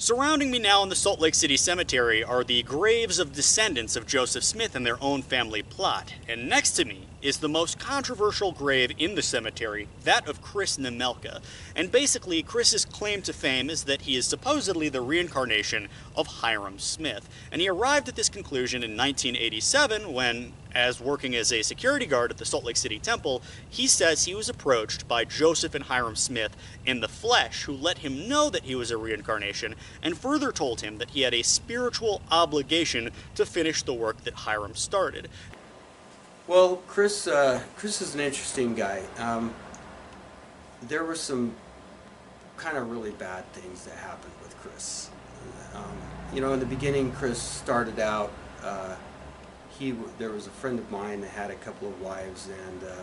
Surrounding me now in the Salt Lake City Cemetery are the graves of descendants of Joseph Smith and their own family plot. And next to me is the most controversial grave in the cemetery, that of Chris Nemelka. And basically, Chris's claim to fame is that he is supposedly the reincarnation of Hyrum Smith. And he arrived at this conclusion in 1987 when, as working as a security guard at the Salt Lake City Temple, he says he was approached by Joseph and Hyrum Smith in the flesh, who let him know that he was a reincarnation, and further told him that he had a spiritual obligation to finish the work that Hyrum started. Well, Chris, uh, Chris is an interesting guy. Um, there were some kind of really bad things that happened with Chris. Um, you know, in the beginning, Chris started out. Uh, he there was a friend of mine that had a couple of wives, and uh,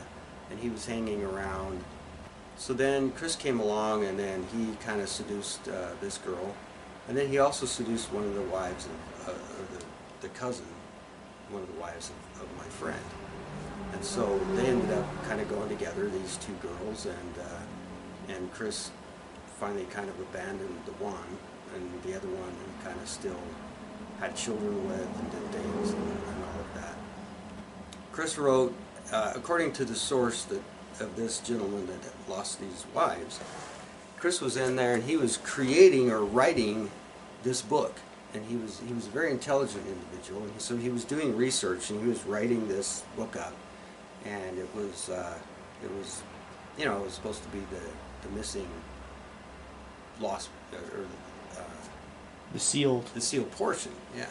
and he was hanging around. So then Chris came along, and then he kind of seduced uh, this girl, and then he also seduced one of the wives of, uh, or the, the cousin, one of the wives of, of my friend. And so they ended up kind of going together, these two girls, and uh, and Chris finally kind of abandoned the one, and the other one he kind of still had children with and did things and, and. Chris wrote, uh, according to the source that of this gentleman that lost these wives, Chris was in there and he was creating or writing this book. And he was he was a very intelligent individual, and so he was doing research and he was writing this book up. And it was uh, it was you know it was supposed to be the the missing lost or uh, The sealed. the sealed portion. Yeah.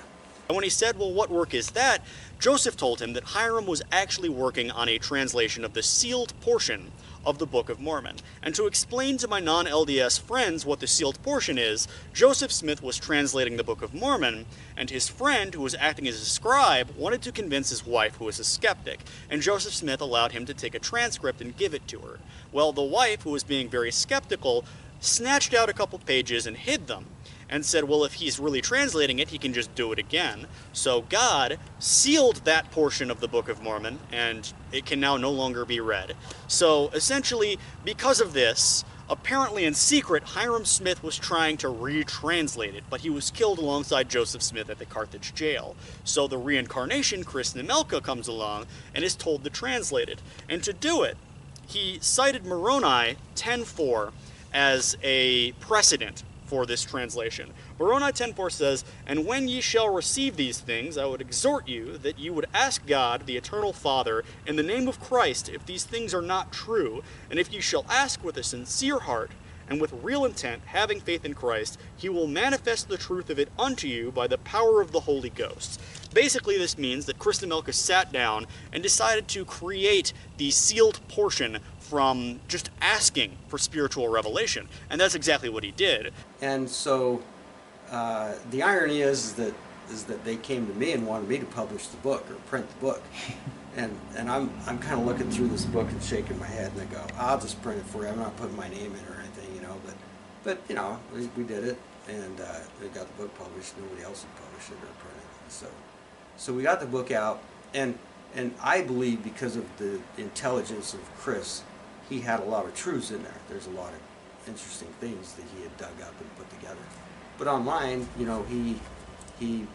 And when he said, Well, what work is that? Joseph told him that Hyrum was actually working on a translation of the sealed portion of the Book of Mormon. And to explain to my non LDS friends what the sealed portion is, Joseph Smith was translating the Book of Mormon, and his friend, who was acting as a scribe, wanted to convince his wife, who was a skeptic, and Joseph Smith allowed him to take a transcript and give it to her. Well, the wife, who was being very skeptical, snatched out a couple pages and hid them and said, well, if he's really translating it, he can just do it again. So God sealed that portion of the Book of Mormon, and it can now no longer be read. So essentially, because of this, apparently in secret, Hyrum Smith was trying to retranslate it, but he was killed alongside Joseph Smith at the Carthage jail. So the reincarnation, Chris Nemelka, comes along and is told to translate it. And to do it, he cited Moroni 10.4 as a precedent for this translation. Moroni 10.4 says, And when ye shall receive these things, I would exhort you that you would ask God, the eternal Father, in the name of Christ, if these things are not true, and if ye shall ask with a sincere heart, and with real intent, having faith in Christ, he will manifest the truth of it unto you by the power of the Holy Ghost. Basically, this means that Chris Nemelka sat down and decided to create the sealed portion from just asking for spiritual revelation. And that's exactly what he did. And so uh, the irony is that is that they came to me and wanted me to publish the book or print the book. And and I'm I'm kind of looking through this book and shaking my head and I go, I'll just print it for you. I'm not putting my name in or anything, you know. But but you know we, we did it and uh, we got the book published. Nobody else would publish it or print it. So so we got the book out and and I believe because of the intelligence of Chris, he had a lot of truths in there. There's a lot of interesting things that he had dug up and put together. But online, you know, he he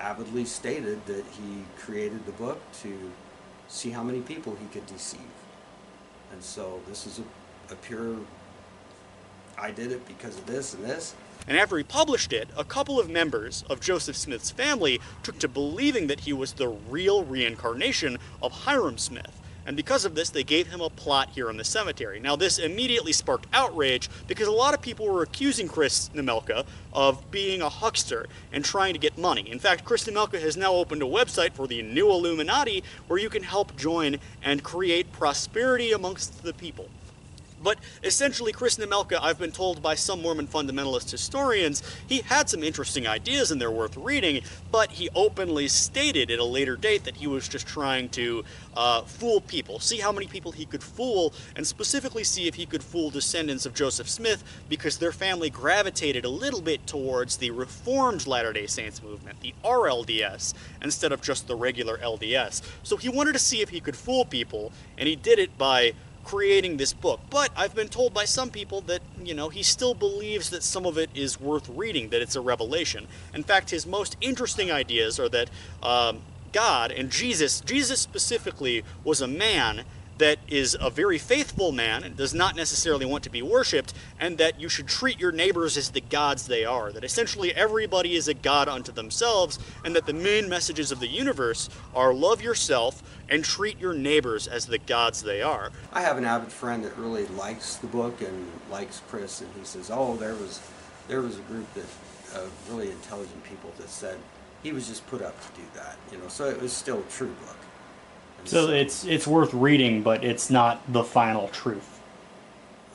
avidly stated that he created the book to see how many people he could deceive. And so this is a, a pure I did it because of this and this. And after he published it, a couple of members of Joseph Smith's family took to believing that he was the real reincarnation of Hyrum Smith. And because of this, they gave him a plot here in the cemetery. Now, this immediately sparked outrage because a lot of people were accusing Chris Nemelka of being a huckster and trying to get money. In fact, Chris Nemelka has now opened a website for the new Illuminati where you can help join and create prosperity amongst the people. But essentially, Chris Nemelka, I've been told by some Mormon fundamentalist historians, he had some interesting ideas and they're worth reading, but he openly stated at a later date that he was just trying to uh, fool people, see how many people he could fool, and specifically see if he could fool descendants of Joseph Smith because their family gravitated a little bit towards the Reformed Latter day Saints movement, the RLDS, instead of just the regular LDS. So he wanted to see if he could fool people, and he did it by creating this book. But I've been told by some people that, you know, he still believes that some of it is worth reading, that it's a revelation. In fact, his most interesting ideas are that um, God and Jesus, Jesus specifically, was a man that is a very faithful man and does not necessarily want to be worshipped, and that you should treat your neighbors as the gods they are. That essentially everybody is a god unto themselves, and that the main messages of the universe are love yourself and treat your neighbors as the gods they are. I have an avid friend that really likes the book and likes Chris, and he says, "Oh, there was, there was a group that of really intelligent people that said he was just put up to do that." You know, so it was still a true book. So it's it's worth reading, but it's not the final truth.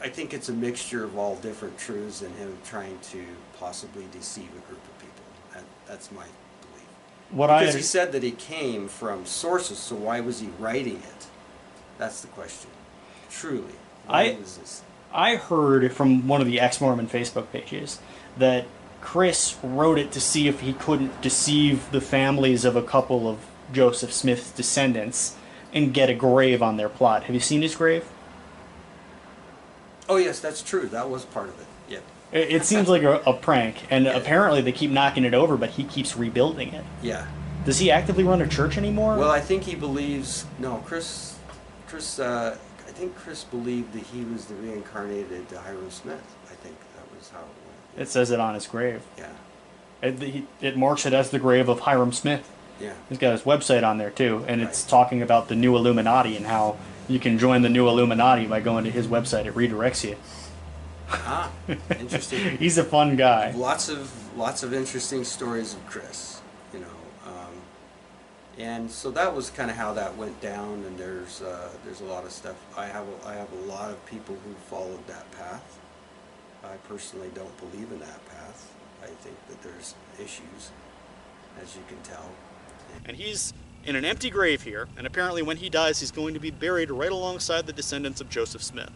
I think it's a mixture of all different truths and him trying to possibly deceive a group of people. That, that's my belief. What Because I he said that he came from sources, so why was he writing it? That's the question. Truly, why I- was this? I heard from one of the ex-Mormon Facebook pages that Chris wrote it to see if he couldn't deceive the families of a couple of Joseph Smith's descendants and get a grave on their plot. Have you seen his grave? Oh yes, that's true. That was part of it. Yep. It, it seems like a, a prank, and apparently they keep knocking it over, but he keeps rebuilding it. Yeah. Does he actively run a church anymore? Well, I think he believes. No, Chris. Chris. Uh, I think Chris believed that he was the reincarnated Hyrum Smith. I think that was how it went. it says it on his grave. Yeah. It, it marks it as the grave of Hyrum Smith. Yeah. He's got his website on there too, and it's talking about the new Illuminati and how you can join the new Illuminati by going to his website. It redirects you. Ah, interesting. He's a fun guy. lots of lots of interesting stories of Chris, you know, um, and so that was kind of how that went down. And there's uh, there's a lot of stuff. I have a, I have a lot of people who followed that path. I personally don't believe in that path. I think that there's issues, as you can tell. And he's in an empty grave here, and apparently when he dies, he's going to be buried right alongside the descendants of Joseph Smith.